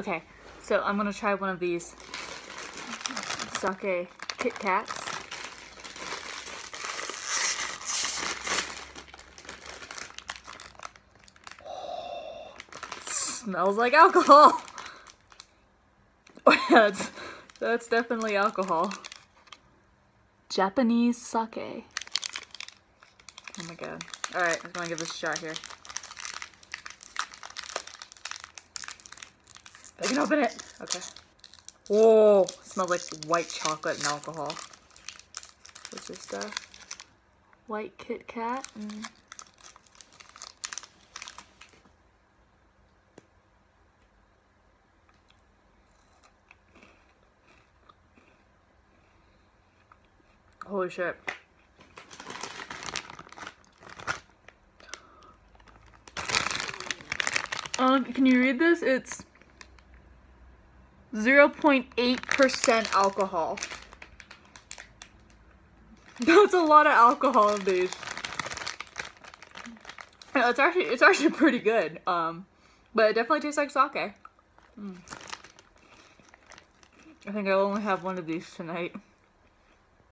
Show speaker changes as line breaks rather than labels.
Okay, so I'm gonna try one of these sake Kit Kats. Smells like alcohol. Oh, that's that's definitely alcohol. Japanese sake. Oh my god. Alright, I'm gonna give this a shot here. I can open it. Okay. Whoa, smells like white chocolate and alcohol. What's this stuff? White Kit Kat. Mm. Holy shit. Um, can you read this? It's 0.8% alcohol. That's a lot of alcohol in these. it's actually it's actually pretty good. Um, but it definitely tastes like sake. Mm. I think I'll only have one of these tonight.